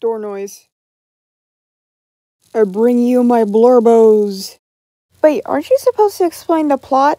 Door noise. I bring you my blurbos. Wait, aren't you supposed to explain the plot?